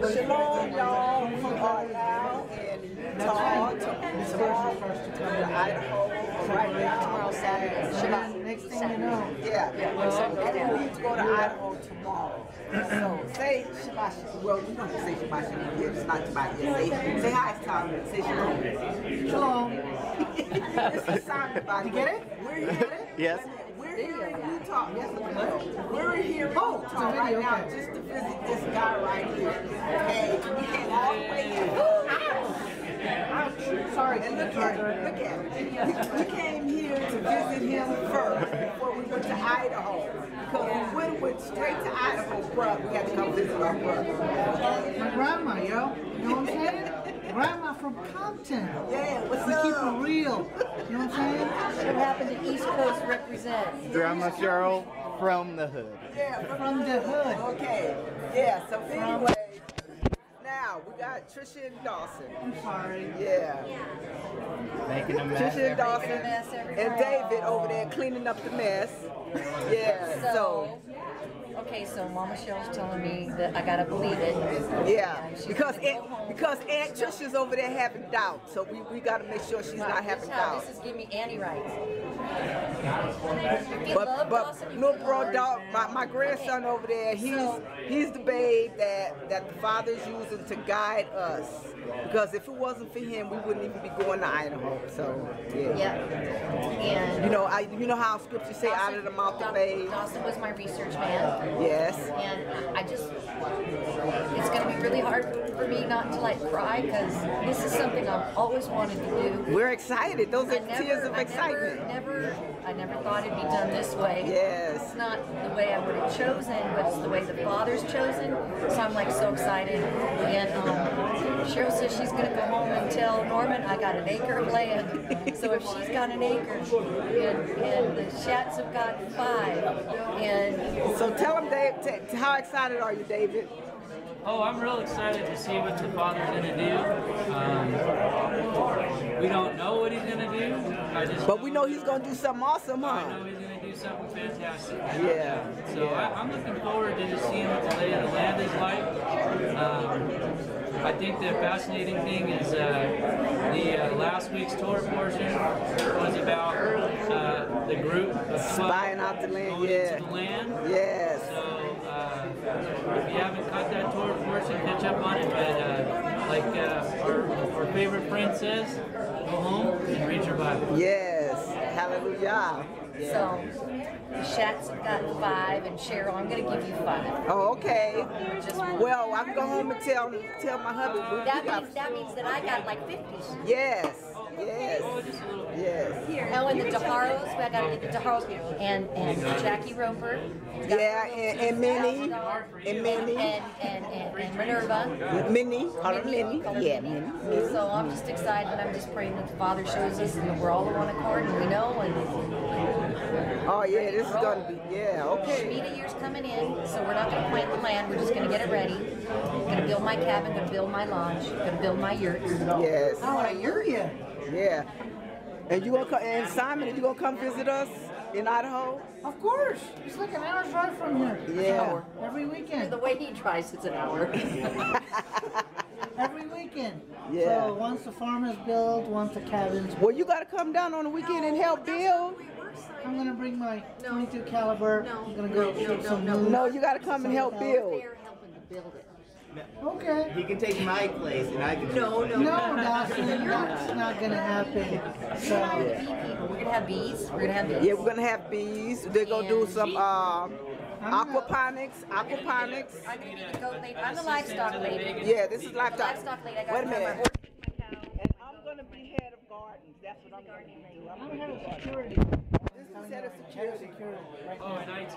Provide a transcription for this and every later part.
Shalom, y'all. We are now in Utah, tomorrow, to Idaho, right now. Tomorrow, Saturday. Shabbat. Next thing you know. Yeah, and then we need to go to Idaho tomorrow. So say Shabbat Shalom. Well, we don't have to say Shabbat Shalom yet. It's not Shabbat yet. Say, say hi, it's time. Say Shalom. Shalom. this is Simon, everybody. You get it? We're here. Yes. We're here in Utah. Yes. We're here in Oh, Utah it's a video, right now okay. just to visit this guy right here. Okay, we came all the way. Sorry, and look at. Look at. We, we came here to visit him first before we went to Idaho. Because we went, went straight to Idaho, bruh. We had to come visit our brother. My grandma, yo. You know what I'm saying? Grandma from Compton. Yeah, what's We keep up? it real. You know what I'm saying? What happened to East Coast represent? Grandma Cheryl from the hood. Yeah, From the hood. Okay. Yeah, so anyway, now we got Trisha and Dawson. I'm sorry. Yeah. Making a mess. Trisha and Dawson Making a mess and. David over there cleaning up the mess. Yeah, so, So, okay, so Mama Cheryl's telling me that I gotta believe it. yeah, She's because gonna go Aunt, home. because Aunt Trisha's over there having doubt, so we, we got to make sure she's not having this, how, doubt. this is giving me anti rights. But but Dawson, you no, bro, love- dog, my, my grandson over there, he's So- he's the babe that that the father's using to guide us. Because if it wasn't for him, we wouldn't even be going to Idaho. So yeah. Yeah. And You know, I you know how scripture say out of the mouth of Dawson- babes. Dawson was my research man. Yes. and I just it's going to be really hard for me not to like cry because this is something I've always wanted to do. We're excited. Those are never, tears of I excitement. Never, never, I never thought it'd be done this way. Yes. It's not the way I would have chosen, but it's the way the Father's chosen. So I'm like so excited. And um, Cheryl says she's going to go home and tell Norman I got an acre of land. so if she's got an acre and, and the Shats have got five, and So tell them, Dave, t- how excited are you, David? Oh, I'm real excited to see what the father's gonna do. Um, we don't know what he's gonna do. I just But we know he's gonna do something awesome, I know huh? He's gonna do something fantastic. Yeah. So I, I'm looking forward to just seeing what the lay of the land is like. Um, I think the fascinating thing is uh, the uh, last week's Torah portion was about uh, the group of 12 Spying out the land, yeah. the land. Yes. So uh, if you haven't caught that Torah portion, catch up on it. But uh, like uh, our, our favorite friend says, go home and read your Bible. Yes. Hallelujah. so the Shats have got five, and Cheryl, I'm going to give you five. Oh, okay. Just. Well, I can go home and tell tell my we That means that means that I got like 50s. Yes. Yes. Yes. Oh, and the Daharos, I gotta get the Daharos, and, and Jackie Roper. Yeah, and, and Minnie, and Minnie, And, and, and, and Minerva. Minnie, call her Minnie. Call Yeah, Minnie. Minnie. So I'm just excited, and I'm just praying that the Father shows us and that we're all on one accord and we know, and Oh yeah, this is gonna be yeah. Okay. Shemitah year's coming in, so we're not gonna plant the land, we're just gonna get it ready. I'm Gonna build my cabin, gonna build my lodge, gonna build my yurts. Yes. Oh, I hear you. Yeah. And you gonna come? And Simon, are you gonna come visit us in Idaho? Of course. It's like an hour's drive from here. Yeah. Every weekend. The way he tries, it's an hour. Every weekend. Yeah. So once the farm is built, once the cabin's Well, you gotta come down on the weekend and help build. I'm gonna bring my 22 caliber. No. I'm gonna go shoot some moose. No, you gotta come and help build. They're helping to build it. Okay. He can take my place and I can. No, no. No, Dawson, that's not gonna happen. So, Bee people, we're gonna have bees, we're gonna have bees. Yeah, we're gonna have bees. They're gonna do some uh, aquaponics. Aquaponics. I'm gonna be the goat lady, I'm the livestock lady. Yeah, this is livestock. Livestock lady, I got Wait a to have my minute. horse, my cow. And I'm gonna be head of gardens. That's what I'm gonna do. I'm I'm gonna gonna have gardens. security. This is head of security. Oh, and IT.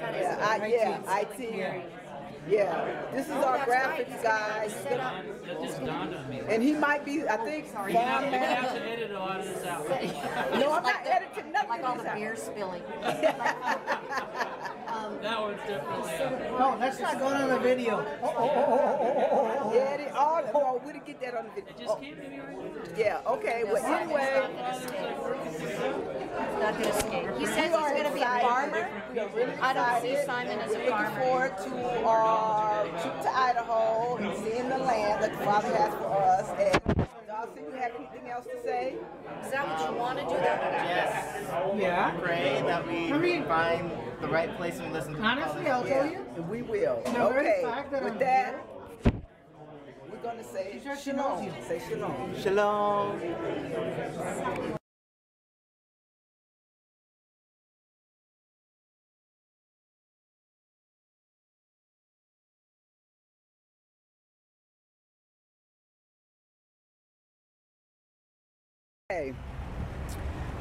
Yeah, I, yeah, IT. Yeah, this is our graphics guy, That just dawned on me. and he might be, I think, farm You're gonna have to manager. edit a lot of this out. No, I'm Like not the- editing nothing. Like all the beer spilling. Um, that one's definitely out. Oh, that's not going on the video. Oh, oh, oh, oh, oh, oh, oh, oh, oh. Yeah, they all. Oh, we didn't get that on the video. It just came to me right now. Yeah. Okay. Well, anyway, Not gonna escape. He says he's gonna be a farmer. We are really I don't see. Simon as a We're looking farmer. forward to our trip to Idaho and seeing the land that the Father has for us. And Dawson, you have anything else to say? Is that what you want to do? That Just Yeah. pray that we I mean- find the right place and listen to Honestly, I'll tell you. We will. The very Okay. that With I'm that, we're gonna say She said she knows shalom. Say shalom. Shalom.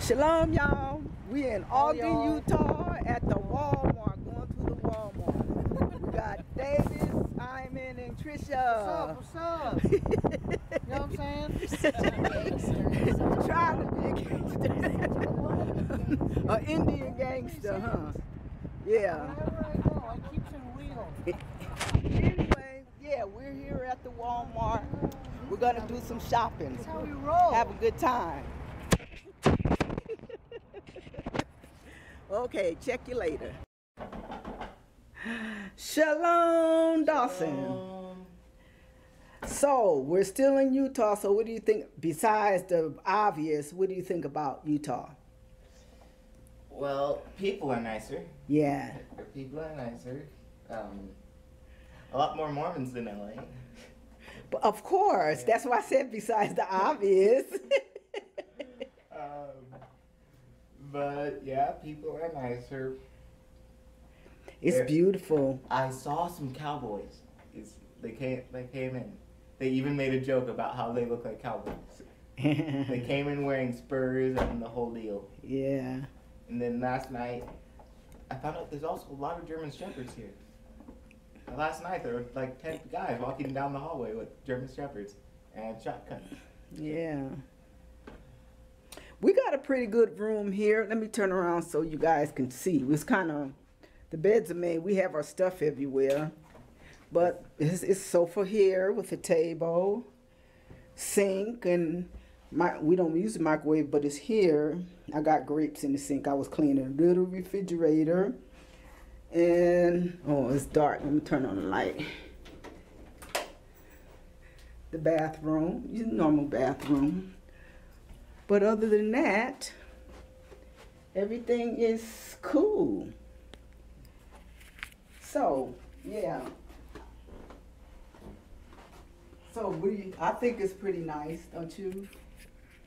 Shalom, y'all. We in Ogden. Utah at the Walmart, going to the Walmart. we got Davis, Simon, and Trisha. What's up? What's up? You know what I'm saying? Trying to be a gangster. An Indian gangster, huh? Yeah. Wherever I go, I keep it real. Anyway, yeah, we're here at the Walmart. We're gonna do some shopping. That's how we roll. Have a good time. Okay, check you later. Shalom, Dawson. So we're still in Utah. So what do you think? Besides the obvious, what do you think about Utah? Well, people are nicer. Yeah. People are nicer. Um, a lot more Mormons than LA. But of course, that's why I said besides the obvious. Um, but yeah, people are nicer. it's Yeah. beautiful. I saw some cowboys. It's, they came. They came in. They even made a joke about how they look like cowboys. They came in wearing spurs and the whole deal. yeah. And then last night, I found out there's also a lot of German shepherds here. Last night there were like ten guys walking down the hallway with German shepherds and shotguns. Yeah. We got a pretty good room here. Let me turn around so you guys can see. It's kind of, the beds are made. We have our stuff everywhere. But it's, it's sofa here with a table, sink, and my, we don't use the microwave, but it's here. I got grapes in the sink. I was cleaning a little refrigerator. And, oh, it's dark. Let me turn on the light the bathroom, your normal bathroom. But other than that, everything is cool. So, yeah. So we, I think it's pretty nice, don't you?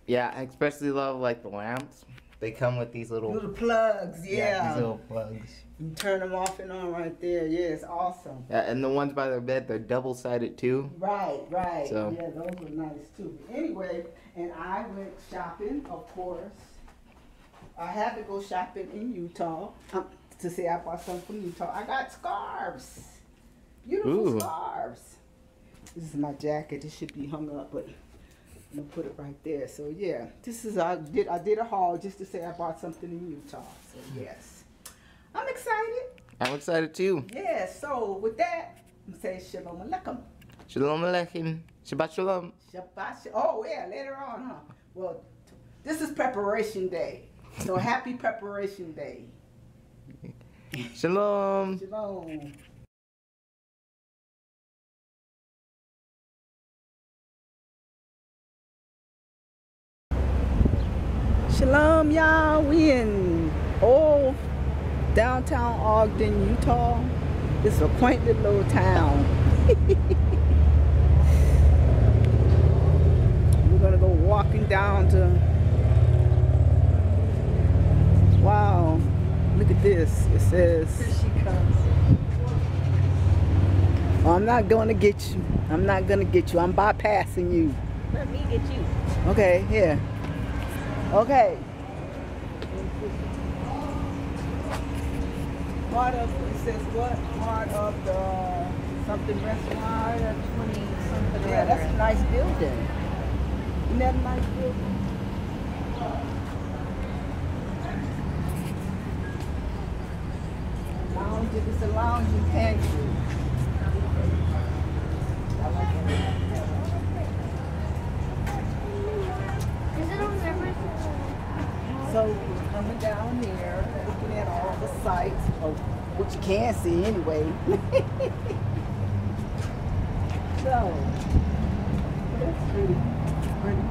Yeah, I especially love like the lamps. They come with these little, Little plugs, yeah. these little plugs. You turn them off and on right there. Yeah, it's awesome. Yeah, and the ones by their bed, they're double sided too. Right, right. So- Yeah, those are nice too. But anyway, and I went shopping, of course. I had to go shopping in Utah um, to say I bought something from Utah. I got scarves, beautiful Ooh. scarves. This is my jacket. This should be hung up, but I'm gonna put it right there. So yeah, this is I did I did a haul just to say I bought something in Utah. So yes, I'm excited. I'm excited too. Yeah. So with that, I'm saying shalom aleichem. Shalom Aleichem. Shabbat Shalom. Shabbat. sh- Oh yeah, later on, huh? Well, this is preparation day. So happy preparation day. Shalom. Shalom. Shalom, y'all. We in downtown Ogden, Utah. It's a quaint little town. We're gonna go walking down to. Wow, look at this. It says. Here she comes. Oh, I'm not gonna get you. I'm not gonna get you. I'm bypassing you. Let me get you. Okay, here. Okay. Part of it says what? Part of the something restaurant. or- Twenty something or Yeah, that's a nice building. Isn't that a nice building? Lounge, it's a lounge and pantry. I like it on every? So we're coming down here, in all the sights, of what you can see anyway. so, that's pretty, pretty.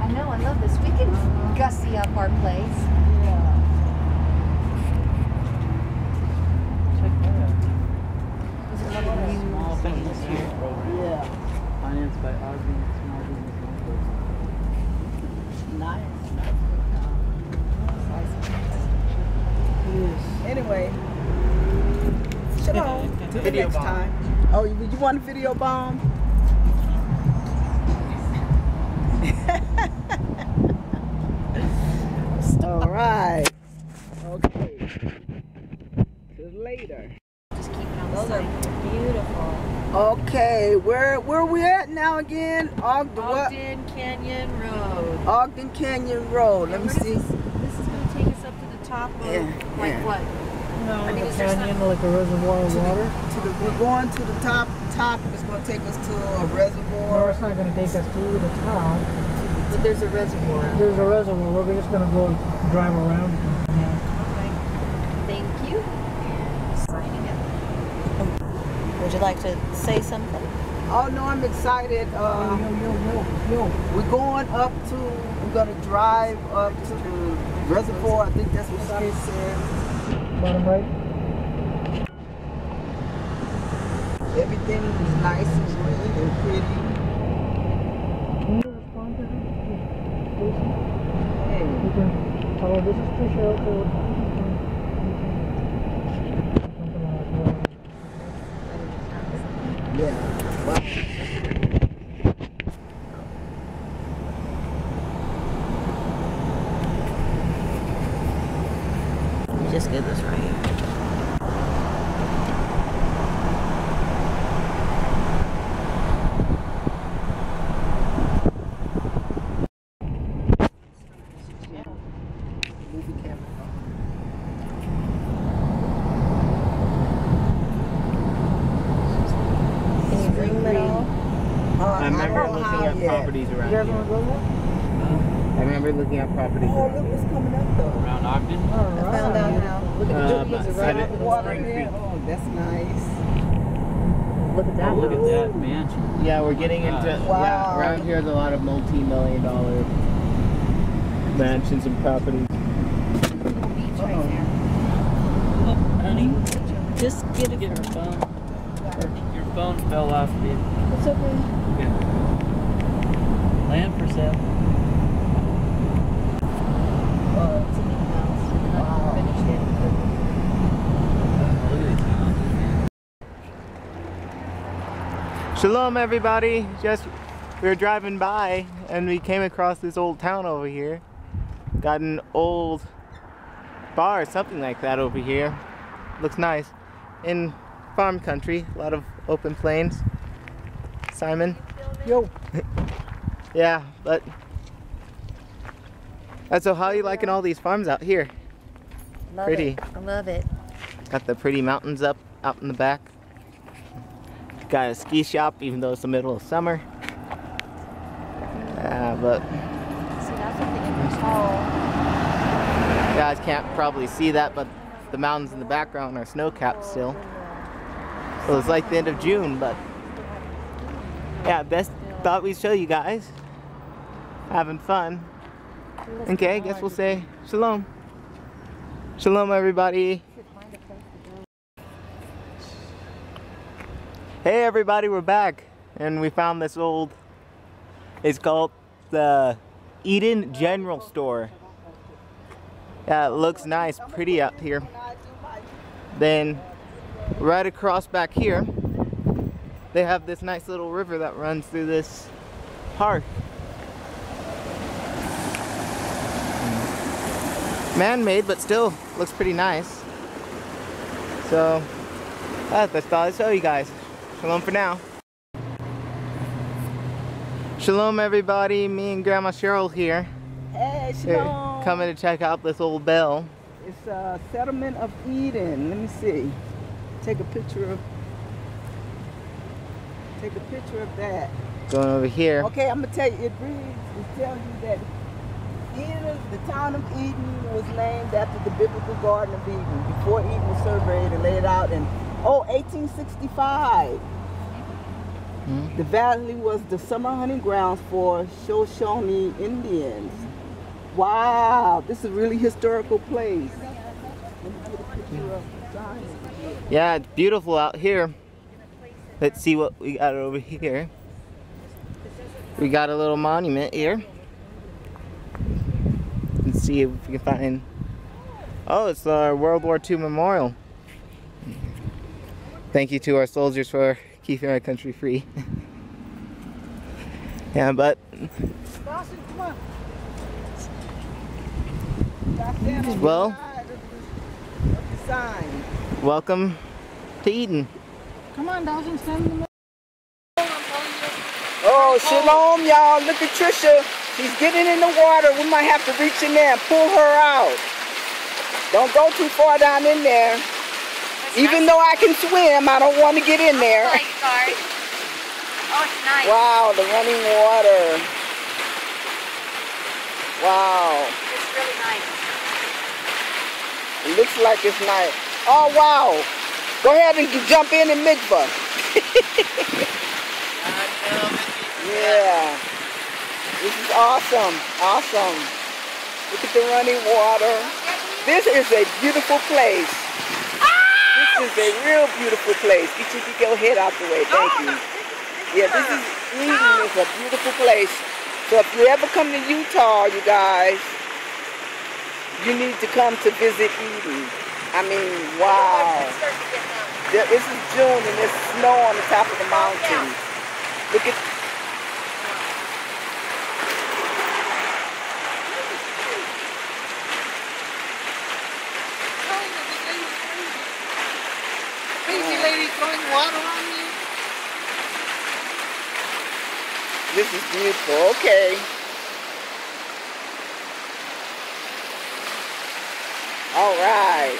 I know, I love this. We can uh-huh. gussy up our place. Yeah. Check that out. Those are lovely views. Small business here. Yeah. Financed by Ogden Small Business Loan Nice. Anyway, shalom. Till the next bomb. time. Oh, you, you want a video bomb? All right. Okay. Till later. Just keep it on Those are beautiful. Okay, where where we at now again? Ogden, what? Ogden Canyon Road. Ogden Canyon Road. Let me Where does see. This, this is going to take us up to the top of, Yeah, like yeah. what? No, I mean, the is canyon, like a reservoir of water. To the, we're going to the top. Top is going to take us to a reservoir. No, it's not gonna take us to the top. But there's a reservoir. There's a reservoir, we're just gonna go drive around. Okay. Thank you. Signing it. Would you like to say something? Oh no, I'm excited. Yo, Uh, yo, yo, yo, yo. we're going up to. We're gonna drive up to the reservoir. I think that's what Shani said. Bottom right. Everything is nice and green and pretty. Can you respond to her? Hey. You can, hello, this is Trisha. Code. Yeah. Wow. You just get this right here. Movie camera. Can you dream it all? Uh, I remember don't know looking how at yet. properties You around guys here. wanna go there? I remember looking at property. Oh, around look what's coming up though. Around Ogden. Alright. I found out now. Look at Uh, the about right seven- up in the Water there. Oh, that's nice. Look at that. Oh, look at that mansion. Yeah, we're getting into Wow. yeah. Around here, there's a lot of multi-million dollar mansions and properties. Beach right there. Honey, just get get your phone. Your phone fell off, babe. It's okay. Land for sale. Oh, it's a neat house. Not finished yet. Shalom, everybody. Just we were driving by and we came across this old town over here. Got an old bar, or something like that over here. Looks nice. In farm country, a lot of open plains. Simon. Yo. Yeah, but. Uh, so, how are you liking all these farms out here? Love Pretty. It. I love it. Got the pretty mountains up out in the back. Got a ski shop, even though it's the middle of summer. Yeah, but See, that's what they you guys can't probably see that, but the mountains in the background are snow capped still. So it's like the end of June, but yeah, best thought we'd show you guys. Having fun. Okay, I guess we'll say shalom. Shalom, everybody. Hey, everybody, we're back, and we found this old. It's called the Eden General Store. Yeah, it looks nice, pretty out here. Then, right across back here, they have this nice little river that runs through this park. Man-made, but still looks pretty nice. So, that's all I show you guys. Shalom for now. Shalom, everybody. Me and Grandma Cheryl here. Hey, shalom. coming to check out this old bell. It's a settlement of Eden. Let me see. Take a picture of. Take a picture of that. Going over here. Okay, I'm gonna tell you. It reads. It tells you that Eden, the town of Eden was named after the biblical Garden of Eden before Eden was surveyed and laid out in oh 1865. Hmm? The valley was the summer hunting grounds for Shoshone Indians. Wow, this is a really historical place. Let me get a picture of Zion here. Yeah, it's beautiful out here. Let's see what we got over here. We got a little monument here. Let's see if we can find. Oh, it's our World War II memorial. Thank you to our soldiers for keeping our country free. yeah, but Dawson, come on. Back there on the Well- side of the- of the sign. welcome to Eden. Come on, Dawson, stand in the middle. Oh, shalom, y'all. Look at Trisha. She's getting in the water. We might have to reach in there and pull her out. Don't go too far down in there. Even though I can swim, I don't want to get in there. Oh, it's nice. Wow, the running water. Wow. It's really nice. It looks like it's nice. Oh, wow. Go ahead and jump in and mikvah. yeah. This is awesome. Awesome. Look at the running water. This is a beautiful place. This is a real beautiful place. Get your get your head out the way. Thank you. Yeah, this is Eden is a beautiful place. So if you ever come to Utah, you guys, you need to come to visit Eden. I mean, wow. This is June and there's snow on the top of the mountain. Look at Crazy throwing water on you. this is beautiful. Okay. All right.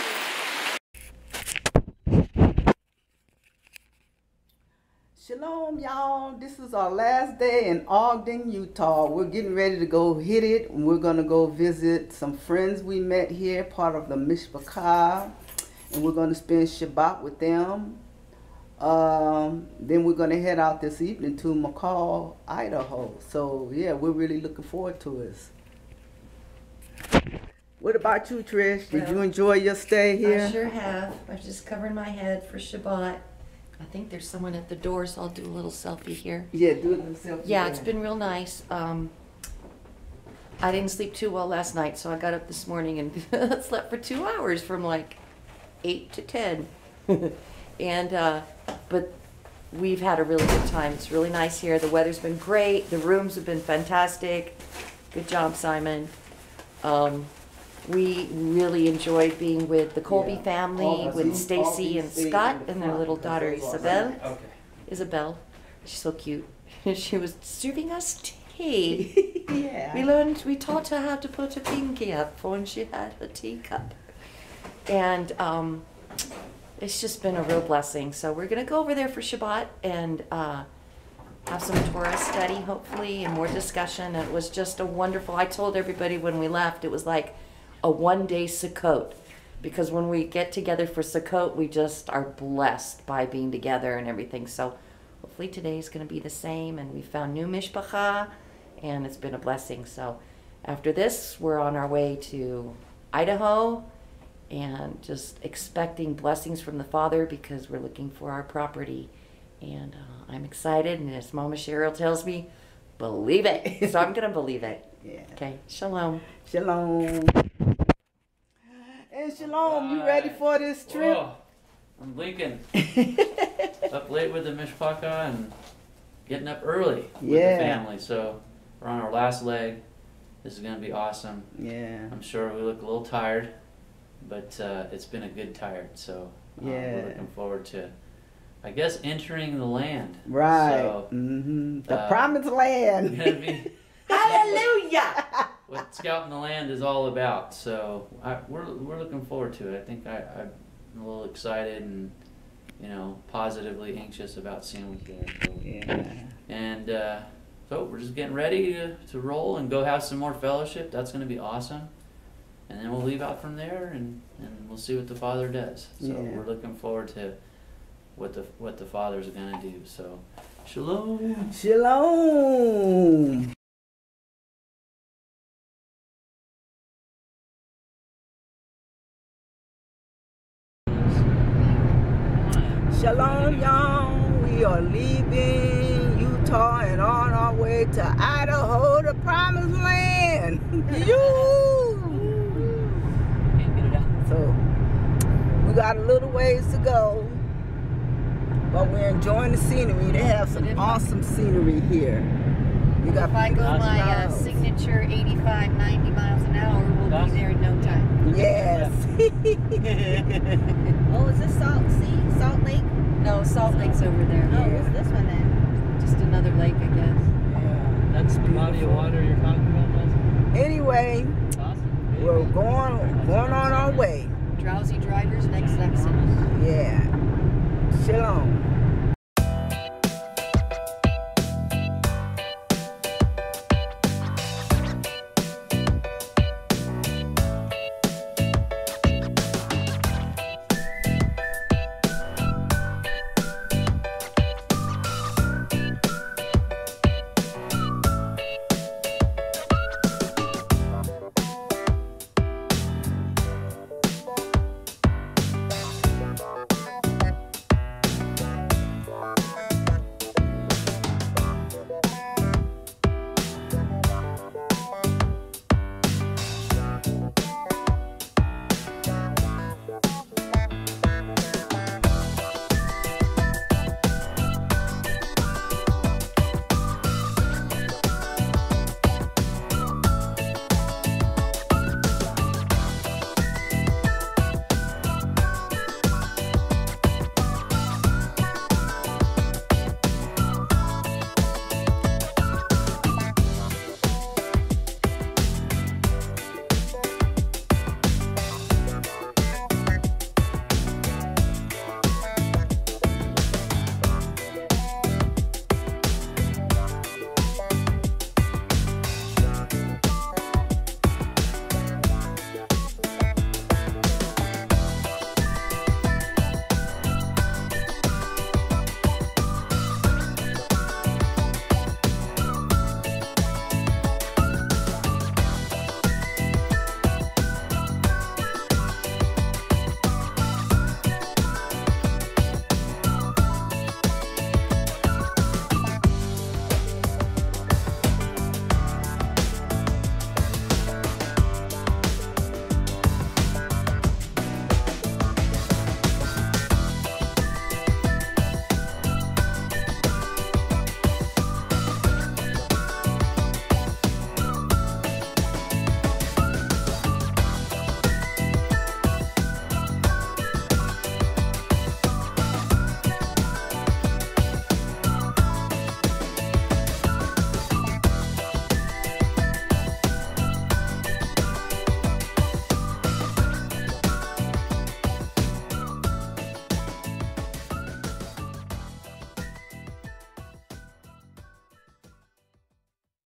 Shalom, y'all. This is our last day in Ogden, Utah. We're getting ready to go hit it. and We're gonna go visit some friends we met here, part of the Mishpachah, and we're gonna spend Shabbat with them. Um, then we're gonna head out this evening to McCall, Idaho. So yeah, we're really looking forward to it. What about you, Trish? Did you enjoy your stay here? I sure have. I was just covering my head for Shabbat. I think there's someone at the door, so I'll do a little selfie here. Yeah, do it yourself. Yeah, it's been real nice. Um, I didn't sleep too well last night, so I got up this morning and slept for two hours from like eight to ten. and uh, but we've had a really good time. It's really nice here. The weather's been great. The rooms have been fantastic. Good job, Simon. Um, we really enjoyed being with the Colby Yeah. family, All with Stacy all and Scott and their little daughter Isabel. Okay. Isabel. She's so cute. she was serving us tea. yeah. we learned, we taught her how to put a pinky up for when she had her teacup. And um, it's just been a real blessing. So we're going to go over there for Shabbat and uh, have some Torah study, hopefully, and more discussion. It was just a wonderful, I told everybody when we left, it was like a one day Sukkot. Because when we get together for Sukkot, we just are blessed by being together and everything. So hopefully today is going to be the same. And we found new mishpacha, and it's been a blessing. So after this, we're on our way to Idaho and just expecting blessings from the Father because we're looking for our property. And uh, I'm excited. And as Mama Cheryl tells me, believe it. So I'm going to believe it. Yeah. Okay. Shalom. Shalom. And Shalom, you ready for this trip? Whoa, I'm blinking. up late with the mishpacha and getting up early with Yeah. the family. So we're on our last leg. This is gonna be awesome. Yeah. I'm sure we look a little tired, but uh, it's been a good tired. So uh, Yeah. we're looking forward to, I guess, entering the land. Right. So hmm The uh, promised land. be Hallelujah. what scouting the land is all about. So I, we're we're looking forward to it. I think I, I'm a little excited and you know positively anxious about seeing what's there. So, yeah. and uh, so we're just getting ready to, to roll and go have some more fellowship. That's going to be awesome. And then we'll leave out from there and, and we'll see what the Father does. So Yeah. we're looking forward to what the what the Father's going to do. So. Shalom. Shalom, y'all. We are leaving Utah and on our way to Idaho, the promised land. you. Can't get it out. So we got a little ways to go, but we're enjoying the scenery. They have some awesome scenery here. You got If I go my uh, signature 85, 90 miles an hour, we'll Awesome. be there in no time. yes. Oh, is this Salt Sea? Salt Lake? No, Salt Lake's over there. Oh, what's this one then? Just another lake, I guess. Yeah. That's the body of water you're talking about, anyway, Awesome. we're going going on our way. Drowsy drivers next exit. Yeah. Shalom.